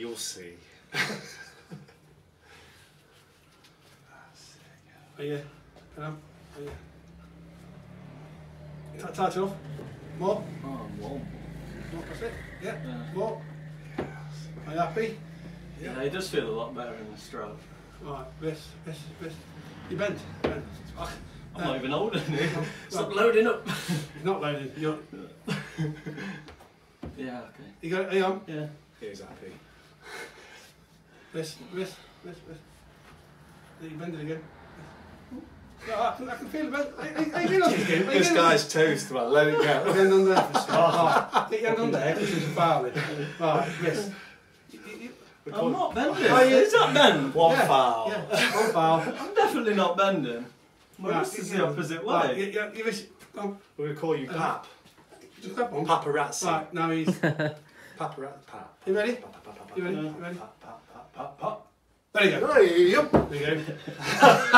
You'll see. Are you? Can I? Are you? Tight, tight enough. More. Oh, warm. More. That's it. Yeah. Yeah. More. Are you happy? Yeah, it does feel a lot better in the stroke. Right. Wrist. Wrist. Wrist. You bend. Bend. Ah, I'm not even older than you. Stop Well- loading up. You're not loading. You're. yeah, okay. You got. Are you on? Yeah. He's happy. Wrist. Wrist. Wrist. Wrist. You bend it again. No, ah, I can, I can feel it. bend. Are, are, are you getting on this game? Are you This getting on guy's toast, man. Let it go. your hand on there. Oh, Get your hand on there because it's a foul. Right, yes. You- you- you- I'm not bending. Oh, yeah. Is that bend? One yeah, foul. Yeah, one foul. I'm definitely not bending. My Right, wrist is the know, opposite Right, way. you, you, you wish, oh, We're going to call you Uh, Pap. just grab one. Paparazzi. Right, now he's. Paparazzi. Pap. You ready? Pap, pap, pap, You ready? pap, You ready? pap, pap, pap, pap, pap. There